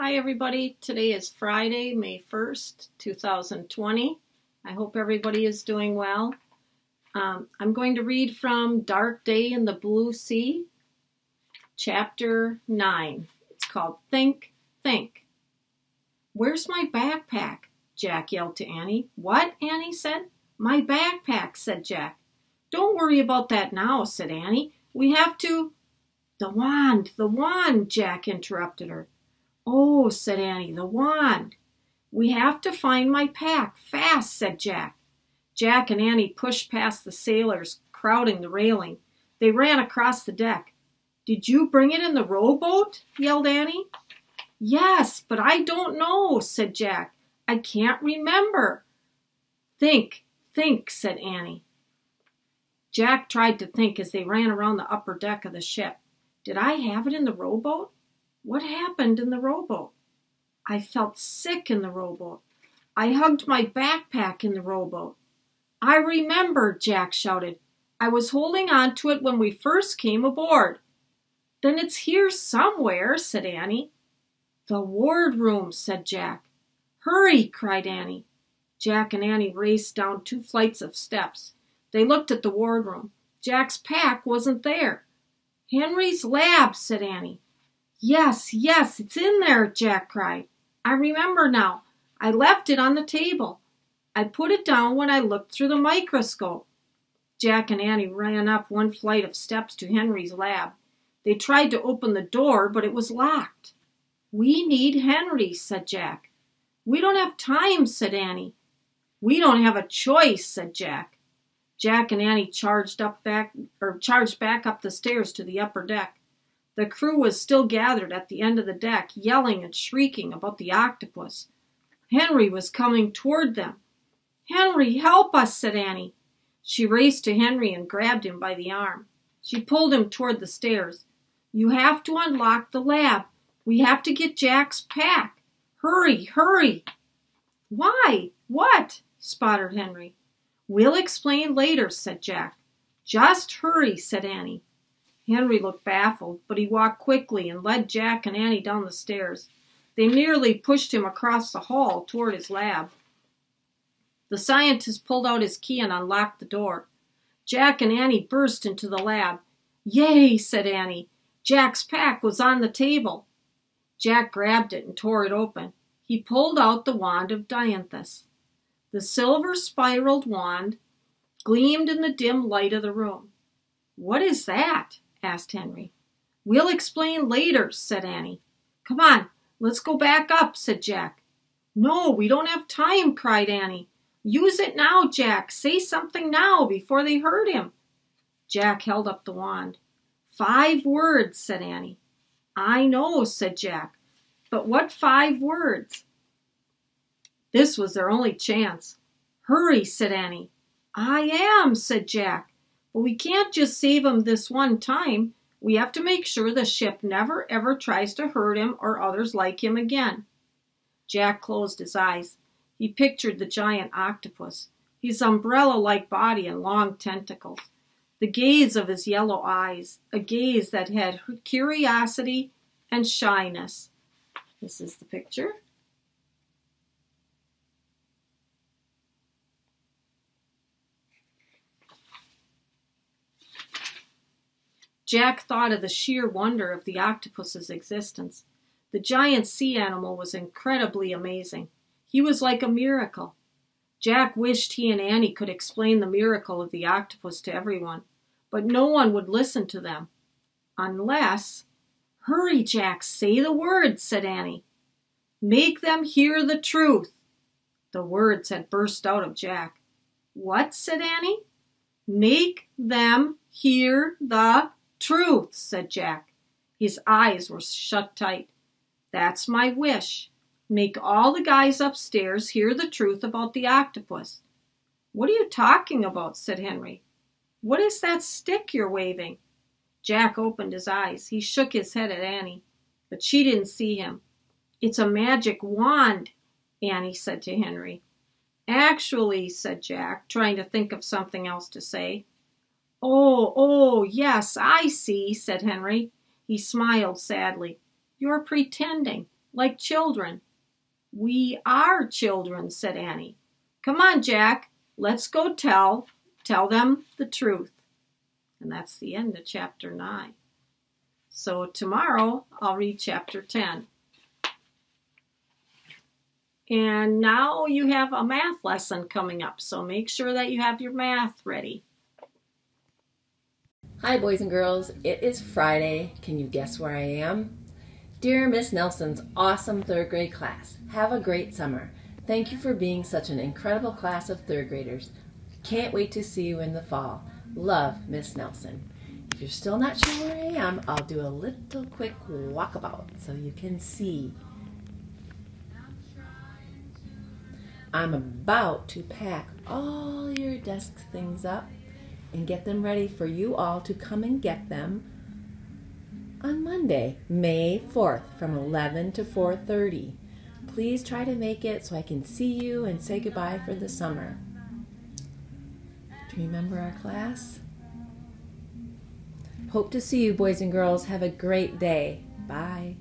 Hi, everybody. Today is Friday, May 1st, 2020. I hope everybody is doing well. Um, I'm going to read from Dark Day in the Blue Sea, chapter 9. It's called Think, Think. Where's my backpack? Jack yelled to Annie. What? Annie said. My backpack, said Jack. Don't worry about that now, said Annie. We have to. The wand, the wand, Jack interrupted her. Oh, said Annie, the wand. We have to find my pack. Fast, said Jack. Jack and Annie pushed past the sailors, crowding the railing. They ran across the deck. Did you bring it in the rowboat? yelled Annie. Yes, but I don't know, said Jack. I can't remember. Think, think, said Annie. Jack tried to think as they ran around the upper deck of the ship. Did I have it in the rowboat? What happened in the rowboat? I felt sick in the rowboat. I hugged my backpack in the rowboat. I remember, Jack shouted. I was holding on to it when we first came aboard. Then it's here somewhere, said Annie. The wardroom, said Jack. Hurry, cried Annie. Jack and Annie raced down two flights of steps. They looked at the wardroom. Jack's pack wasn't there. Henry's lab, said Annie. Yes, yes, it's in there, Jack cried. I remember now. I left it on the table. I put it down when I looked through the microscope. Jack and Annie ran up one flight of steps to Henry's lab. They tried to open the door, but it was locked. We need Henry, said Jack. We don't have time, said Annie. We don't have a choice, said Jack. Jack and Annie charged up back or charged back up the stairs to the upper deck. The crew was still gathered at the end of the deck, yelling and shrieking about the octopus. Henry was coming toward them. Henry, help us, said Annie. She raced to Henry and grabbed him by the arm. She pulled him toward the stairs. You have to unlock the lab. We have to get Jack's pack. Hurry, hurry. Why? What? sputtered Henry. We'll explain later, said Jack. Just hurry, said Annie. Henry looked baffled, but he walked quickly and led Jack and Annie down the stairs. They nearly pushed him across the hall toward his lab. The scientist pulled out his key and unlocked the door. Jack and Annie burst into the lab. Yay, said Annie. Jack's pack was on the table. Jack grabbed it and tore it open. He pulled out the wand of Dianthus. The silver spiraled wand gleamed in the dim light of the room. What is that? Asked Henry. We'll explain later, said Annie. Come on, let's go back up, said Jack. No, we don't have time, cried Annie. Use it now, Jack. Say something now before they hurt him. Jack held up the wand. Five words, said Annie. I know, said Jack. But what five words? This was their only chance. Hurry, said Annie. I am, said Jack. But we can't just save him this one time. We have to make sure the ship never ever tries to hurt him or others like him again. Jack closed his eyes. He pictured the giant octopus, his umbrella like body and long tentacles, the gaze of his yellow eyes, a gaze that had curiosity and shyness. This is the picture. Jack thought of the sheer wonder of the octopus's existence. The giant sea animal was incredibly amazing. He was like a miracle. Jack wished he and Annie could explain the miracle of the octopus to everyone, but no one would listen to them. Unless. Hurry, Jack, say the words, said Annie. Make them hear the truth. The words had burst out of Jack. What? said Annie. Make them hear the Truth, said Jack. His eyes were shut tight. That's my wish. Make all the guys upstairs hear the truth about the octopus. What are you talking about? said Henry. What is that stick you're waving? Jack opened his eyes. He shook his head at Annie, but she didn't see him. It's a magic wand, Annie said to Henry. Actually, said Jack, trying to think of something else to say, Oh, oh, yes, I see, said Henry. He smiled sadly. You're pretending. like children. We are children, said Annie. Come on, Jack, let's go tell, tell them the truth. And that's the end of chapter 9. So tomorrow I'll read chapter 10. And now you have a math lesson coming up, so make sure that you have your math ready. Hi, boys and girls. It is Friday. Can you guess where I am? Dear Miss Nelson's awesome third grade class, have a great summer. Thank you for being such an incredible class of third graders. Can't wait to see you in the fall. Love, Miss Nelson. If you're still not sure where I am, I'll do a little quick walkabout so you can see. I'm about to pack all your desk things up and get them ready for you all to come and get them on Monday, May 4th from 11 to 4:30. Please try to make it so I can see you and say goodbye for the summer. Do you remember our class? Hope to see you, boys and girls. Have a great day. Bye.